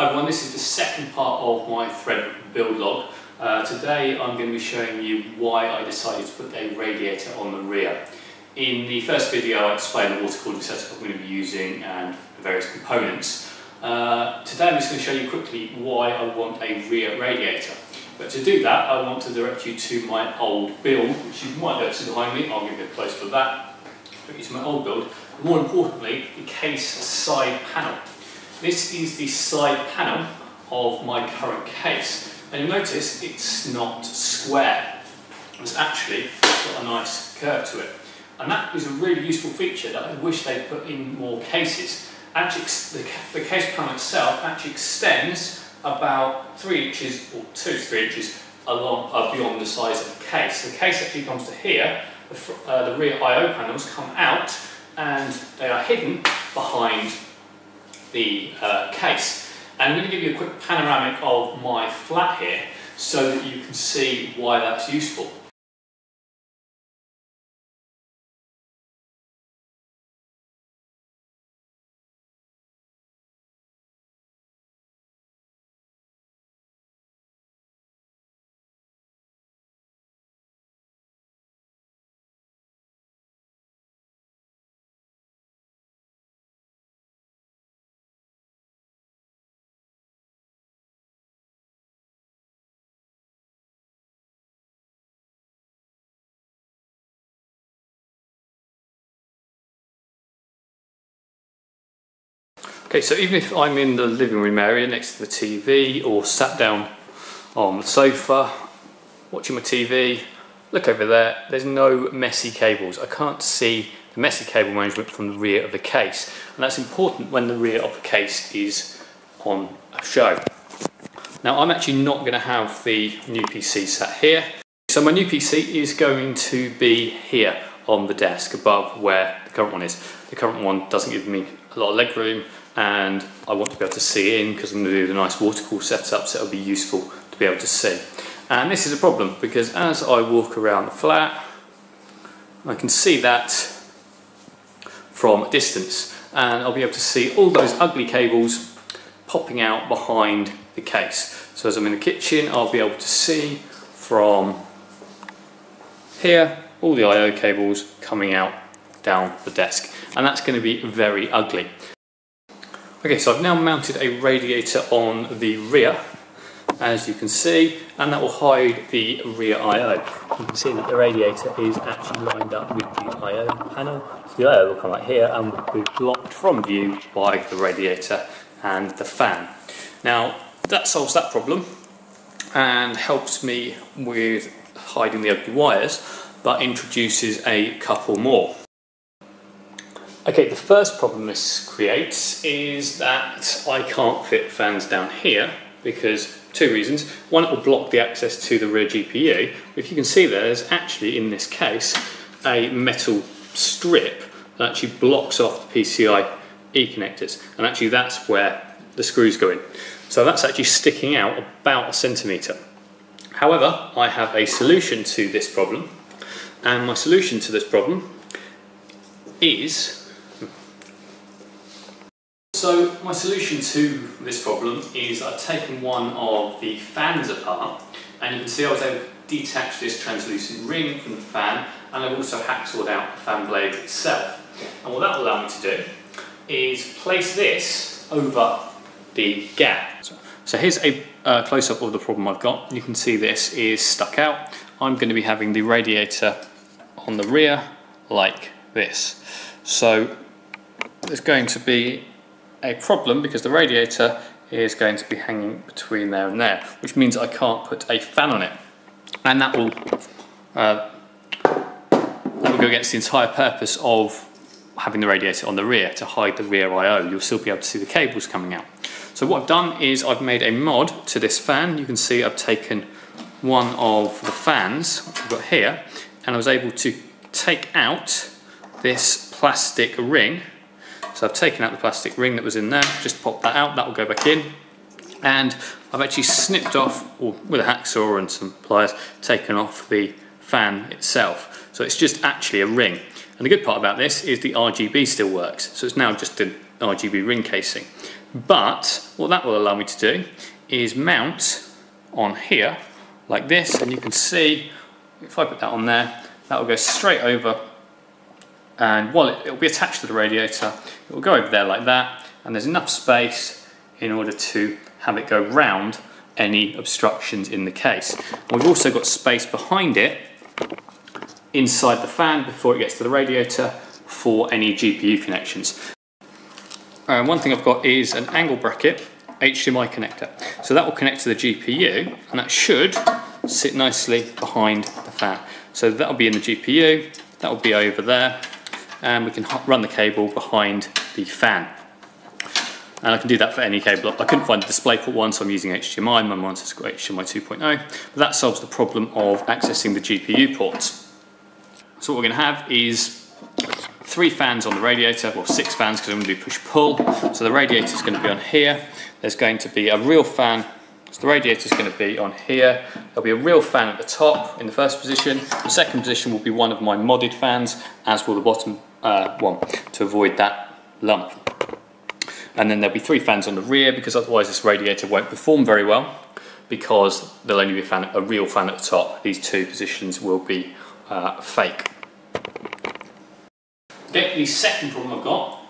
Hi everyone, this is the second part of my thread build log. Uh, today I'm going to be showing you why I decided to put a radiator on the rear. In the first video I explained the water cooling setup I'm going to be using and various components. Uh, today I'm just going to show you quickly why I want a rear radiator. But to do that I want to direct you to my old build, which you might be able to see behind me, I'll give you a close for that. Direct you to my old build, more importantly the case side panel. This is the side panel of my current case. And you'll notice it's not square. It's actually got a nice curve to it. And that is a really useful feature that I wish they'd put in more cases. Actually, the, the case panel itself actually extends about three inches or two three inches along uh, beyond the size of the case. The case actually comes to here. The, uh, the rear I/O panels come out, and they are hidden behind the uh, case. And I'm going to give you a quick panoramic of my flat here so that you can see why that's useful. Okay, so even if I'm in the living room area next to the TV or sat down on the sofa watching my TV, look over there, there's no messy cables. I can't see the messy cable management from the rear of the case. And that's important when the rear of the case is on a show. Now I'm actually not going to have the new PC sat here. So my new PC is going to be here on the desk above where the current one is. The current one doesn't give me a lot of leg room and I want to be able to see in because I'm going to do the nice watercool setup so it'll be useful to be able to see. And this is a problem because as I walk around the flat I can see that from a distance and I'll be able to see all those ugly cables popping out behind the case. So as I'm in the kitchen I'll be able to see from here all the I.O. cables coming out down the desk and that's going to be very ugly. Okay, so I've now mounted a radiator on the rear, as you can see, and that will hide the rear I.O. You can see that the radiator is actually lined up with the I.O. panel. So the I.O. will come right here and will be blocked from view by the radiator and the fan. Now, that solves that problem and helps me with hiding the ugly wires, but introduces a couple more. Okay, the first problem this creates is that I can't fit fans down here because two reasons. One, it will block the access to the rear GPU. If you can see there, there's actually, in this case, a metal strip that actually blocks off the PCI E connectors. And actually that's where the screws go in. So that's actually sticking out about a centimetre. However, I have a solution to this problem. And my solution to this problem is so my solution to this problem is I've taken one of the fans apart and you can see I was able to detach this translucent ring from the fan and I've also hacksawed out the fan blade itself. And what that will allow me to do is place this over the gap. So here's a uh, close-up of the problem I've got. You can see this is stuck out. I'm going to be having the radiator on the rear like this. So there's going to be a problem because the radiator is going to be hanging between there and there, which means I can't put a fan on it. And that will, uh, that will go against the entire purpose of having the radiator on the rear to hide the rear I.O. You'll still be able to see the cables coming out. So what I've done is I've made a mod to this fan. You can see I've taken one of the fans, which I've got here, and I was able to take out this plastic ring so I've taken out the plastic ring that was in there, just pop that out, that will go back in. And I've actually snipped off, or with a hacksaw and some pliers, taken off the fan itself. So it's just actually a ring. And the good part about this is the RGB still works. So it's now just an RGB ring casing. But what that will allow me to do is mount on here like this and you can see if I put that on there that will go straight over and while it will be attached to the radiator it will go over there like that and there's enough space in order to have it go round any obstructions in the case. We've also got space behind it inside the fan before it gets to the radiator for any GPU connections. Uh, one thing I've got is an angle bracket HDMI connector. So that will connect to the GPU and that should sit nicely behind the fan. So that'll be in the GPU, that'll be over there and we can run the cable behind the fan. And I can do that for any cable. I couldn't find the DisplayPort one, so I'm using HDMI. My monitor's got HDMI 2.0. But that solves the problem of accessing the GPU ports. So what we're going to have is three fans on the radiator, well six fans because I'm going to do push-pull. So the radiator is going to be on here. There's going to be a real fan so the radiator is going to be on here. There'll be a real fan at the top in the first position. The second position will be one of my modded fans, as will the bottom uh, one, to avoid that lump. And then there'll be three fans on the rear because otherwise this radiator won't perform very well because there'll only be a, fan, a real fan at the top. These two positions will be uh, fake. The second problem I've got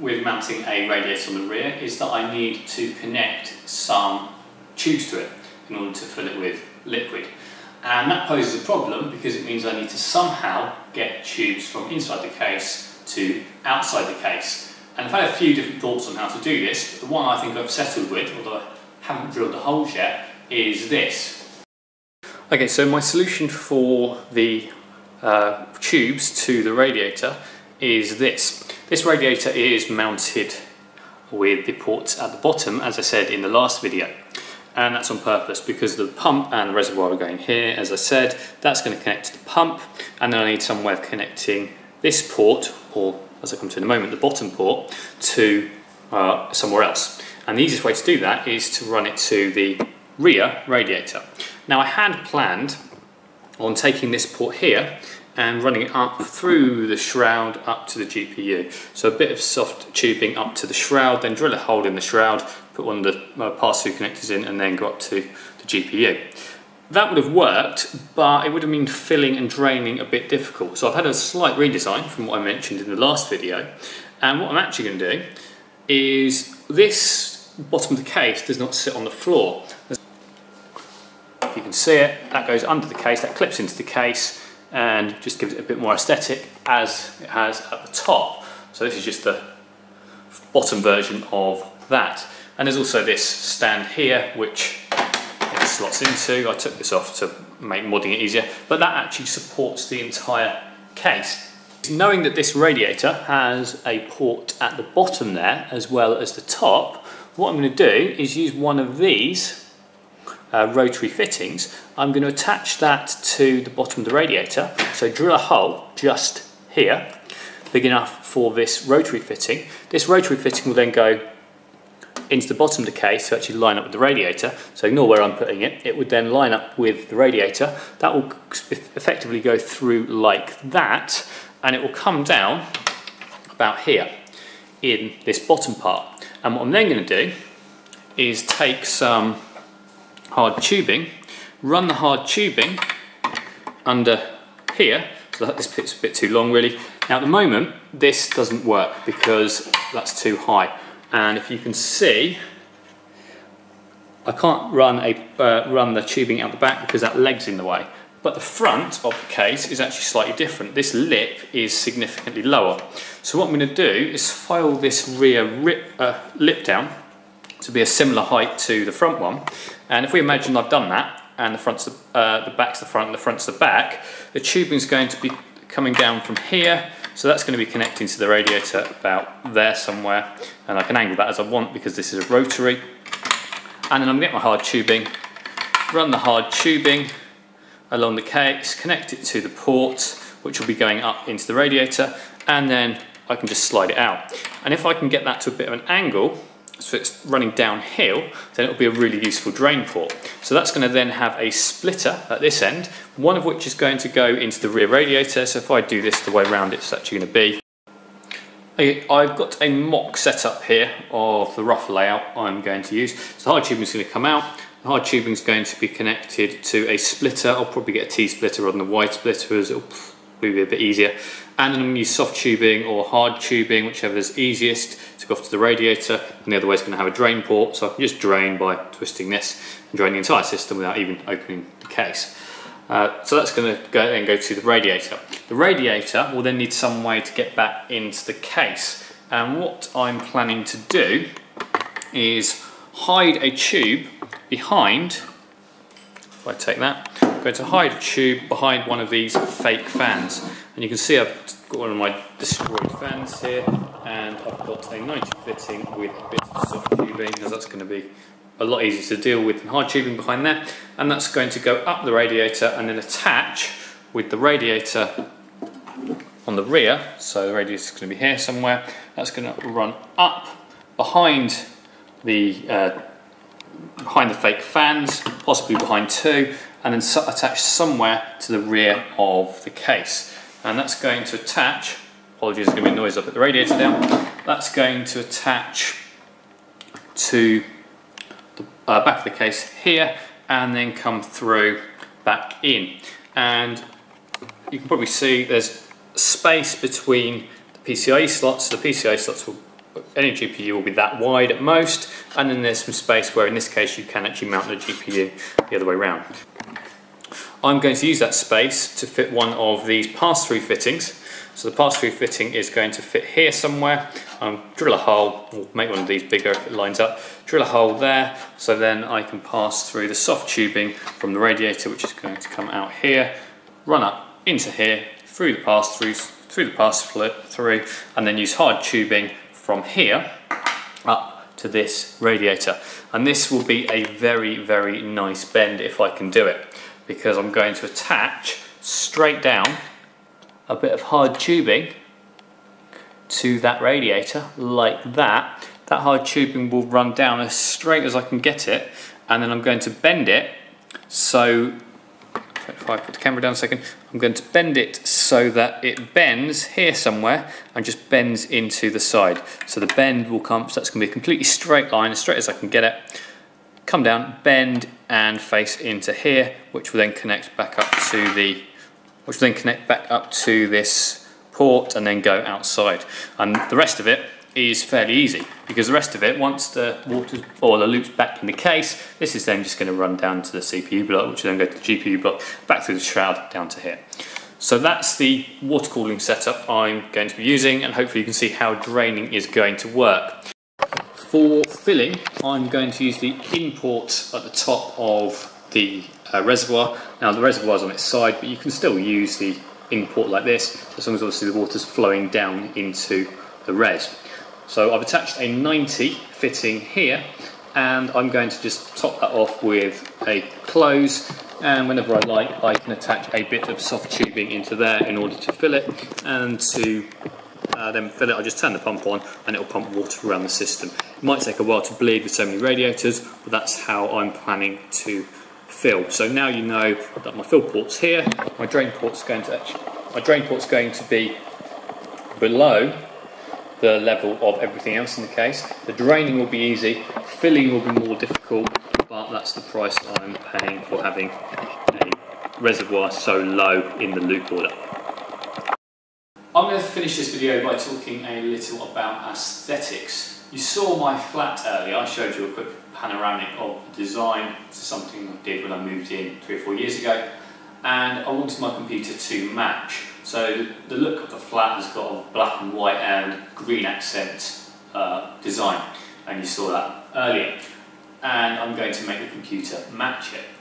with mounting a radiator on the rear is that I need to connect some tubes to it in order to fill it with liquid. And that poses a problem because it means I need to somehow get tubes from inside the case to outside the case. And I've had a few different thoughts on how to do this, but the one I think I've settled with, although I haven't drilled the holes yet, is this. Okay, so my solution for the uh, tubes to the radiator is this. This radiator is mounted with the ports at the bottom, as I said in the last video and that's on purpose because the pump and the reservoir are going here as I said. That's going to connect to the pump. And then I need some way of connecting this port or as I come to in a moment the bottom port to uh, somewhere else. And the easiest way to do that is to run it to the rear radiator. Now I had planned on taking this port here and running it up through the shroud up to the GPU. So a bit of soft tubing up to the shroud, then drill a hole in the shroud, put one of the uh, pass-through connectors in and then go up to the GPU. That would have worked, but it would have been filling and draining a bit difficult. So I've had a slight redesign from what I mentioned in the last video. And what I'm actually going to do is this bottom of the case does not sit on the floor. If you can see it, that goes under the case, that clips into the case and just gives it a bit more aesthetic as it has at the top. So this is just the bottom version of that. And there's also this stand here, which it slots into. I took this off to make modding it easier, but that actually supports the entire case. Knowing that this radiator has a port at the bottom there, as well as the top, what I'm going to do is use one of these uh, rotary fittings. I'm going to attach that to the bottom of the radiator. So drill a hole just here, big enough for this rotary fitting. This rotary fitting will then go into the bottom of the case to actually line up with the radiator. So ignore where I'm putting it. It would then line up with the radiator. That will effectively go through like that and it will come down about here in this bottom part. And what I'm then going to do is take some hard tubing, run the hard tubing under here. So this bit's a bit too long really. Now at the moment this doesn't work because that's too high and if you can see I can't run a uh, run the tubing out the back because that leg's in the way. But the front of the case is actually slightly different. This lip is significantly lower. So what I'm going to do is file this rear rip, uh, lip down to be a similar height to the front one. And if we imagine I've done that and the front's the, uh, the back's the front and the front's the back the tubing's going to be coming down from here so that's going to be connecting to the radiator about there somewhere and I can angle that as I want because this is a rotary. And then I'm going to get my hard tubing, run the hard tubing along the case, connect it to the port which will be going up into the radiator and then I can just slide it out. And if I can get that to a bit of an angle, so it's running downhill, then it'll be a really useful drain port. So that's going to then have a splitter at this end, one of which is going to go into the rear radiator. So if I do this the way around it's actually going to be. I've got a mock setup here of the rough layout I'm going to use. So the hard tubing is going to come out. The hard tubing is going to be connected to a splitter. I'll probably get a T-splitter rather than a wide splitter as it'll be a bit easier. And then I'm going to use soft tubing or hard tubing, whichever is easiest, to go off to the radiator. And the other way is going to have a drain port, so I can just drain by twisting this and drain the entire system without even opening the case. Uh, so that's going to go go to the radiator. The radiator will then need some way to get back into the case. And what I'm planning to do is hide a tube behind, if I take that, I'm going to hide a tube behind one of these fake fans. And you can see I've got one of my destroyed fans here and I've got a 90 fitting with a bit of soft tubing because that's going to be a lot easier to deal with than hard tubing behind there. And that's going to go up the radiator and then attach with the radiator on the rear. So the radiator is going to be here somewhere. That's going to run up behind the uh, behind the fake fans possibly behind two and then attach somewhere to the rear of the case and that's going to attach apologies there's going to be noise up at the radiator down that's going to attach to uh, back of the case here and then come through back in. And you can probably see there's space between the PCIe slots. The PCIe slots will, any GPU will be that wide at most, and then there's some space where in this case you can actually mount the GPU the other way around. I'm going to use that space to fit one of these pass-through fittings. So the pass-through fitting is going to fit here somewhere. Um, drill a hole, we'll make one of these bigger if it lines up. Drill a hole there, so then I can pass through the soft tubing from the radiator, which is going to come out here, run up into here, through the pass-through, through the pass-through, and then use hard tubing from here up to this radiator. And this will be a very, very nice bend if I can do it, because I'm going to attach straight down a bit of hard tubing to that radiator like that. That hard tubing will run down as straight as I can get it and then I'm going to bend it so if I put the camera down a second I'm going to bend it so that it bends here somewhere and just bends into the side so the bend will come so that's going to be a completely straight line as straight as I can get it come down bend and face into here which will then connect back up to the which will then connect back up to this port and then go outside. And the rest of it is fairly easy because the rest of it, once the water or the loop's back in the case, this is then just going to run down to the CPU block, which will then go to the GPU block, back through the shroud down to here. So that's the water cooling setup I'm going to be using and hopefully you can see how draining is going to work. For filling, I'm going to use the import at the top of the uh, reservoir. Now the reservoir is on its side, but you can still use the import like this, as long as obviously the water's flowing down into the res. So I've attached a 90 fitting here, and I'm going to just top that off with a close, and whenever I like, I can attach a bit of soft tubing into there in order to fill it, and to uh, then fill it, I'll just turn the pump on and it'll pump water around the system. It might take a while to bleed with so many radiators, but that's how I'm planning to fill. So now you know that my fill port's here, my drain port's going to actually, my drain port's going to be below the level of everything else in the case. The draining will be easy, filling will be more difficult, but that's the price I'm paying for having a reservoir so low in the loop order. I'm going to finish this video by talking a little about aesthetics. You saw my flat earlier, I showed you a quick panoramic of the design. This is something I did when I moved in three or four years ago. And I wanted my computer to match. So the look of the flat has got a black and white and green accent uh, design. And you saw that earlier. And I'm going to make the computer match it.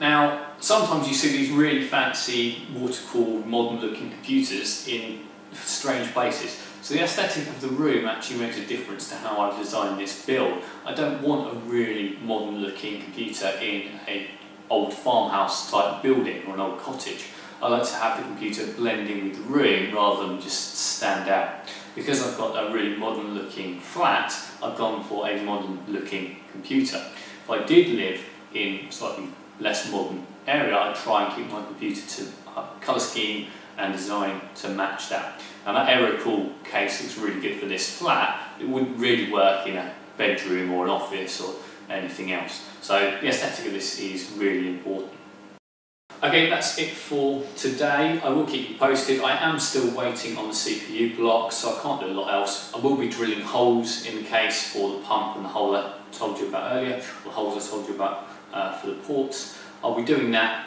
Now, sometimes you see these really fancy, water-cooled, modern-looking computers in strange places. So the aesthetic of the room actually makes a difference to how I've designed this build. I don't want a really modern looking computer in an old farmhouse type building or an old cottage. I like to have the computer blending with the room rather than just stand out. Because I've got a really modern looking flat, I've gone for a modern looking computer. If I did live in slightly less modern area, I'd try and keep my computer to uh, colour scheme and design to match that. Now that Aerocool case looks really good for this flat, it wouldn't really work in a bedroom or an office or anything else. So the aesthetic of this is really important. Okay, that's it for today. I will keep you posted. I am still waiting on the CPU block, so I can't do a lot else. I will be drilling holes in the case for the pump and the hole I told you about earlier, the holes I told you about uh, for the ports. I'll be doing that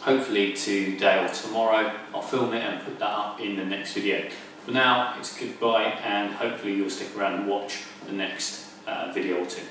hopefully today or tomorrow. I'll film it and put that up in the next video. For now, it's goodbye and hopefully you'll stick around and watch the next uh, video or two.